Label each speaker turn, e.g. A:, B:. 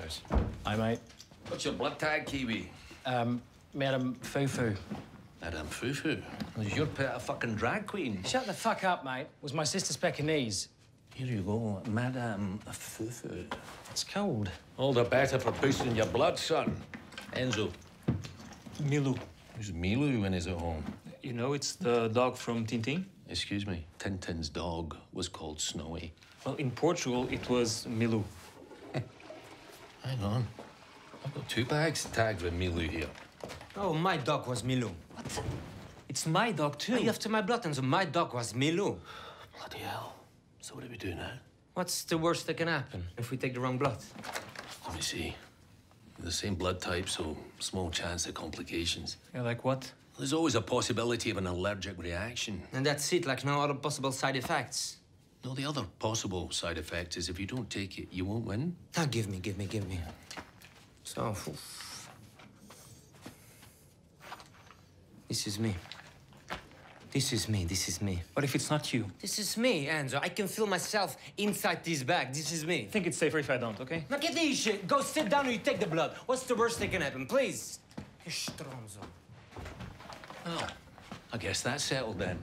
A: guys.
B: Hi, mate.
C: What's your blood tag, Kiwi?
B: Um, Madam Fufu.
C: Madame Fufu. Is your pet a fucking drag queen?
B: Shut the fuck up, mate. It was my sister's Pekingese.
C: Here you go, Madame Fufu.
B: It's cold.
C: All the better for boosting your blood, son. Enzo,
A: Milu.
C: who's Milu when he's at home?
A: You know, it's the dog from Tintin.
C: Excuse me, Tintin's dog was called Snowy.
A: Well, in Portugal, it was Milou.
C: Hang on. I've got two bags tagged with Milu here.
D: Oh, my dog was Milou. What?
A: It's my dog, too.
D: Are you after my blood, Enzo My dog was Milou.
C: Bloody hell. So what do we do now?
D: What's the worst that can happen if we take the wrong blood?
C: Let me see. The same blood type, so small chance of complications.
A: Yeah, like what?
C: There's always a possibility of an allergic reaction.
D: And that's it, like no other possible side effects.
C: No, the other possible side effect is if you don't take it, you won't win.
D: Now, give me, give me, give me. So, phew. this is me. This is me, this is me.
A: What if it's not you?
D: This is me, Enzo. I can feel myself inside this bag. This is me.
A: I think it's safer if I don't, okay?
D: Now get this shit. Go sit down and you take the blood. What's the worst that can happen? Please. Stronzo.
C: Well, I guess that's settled then.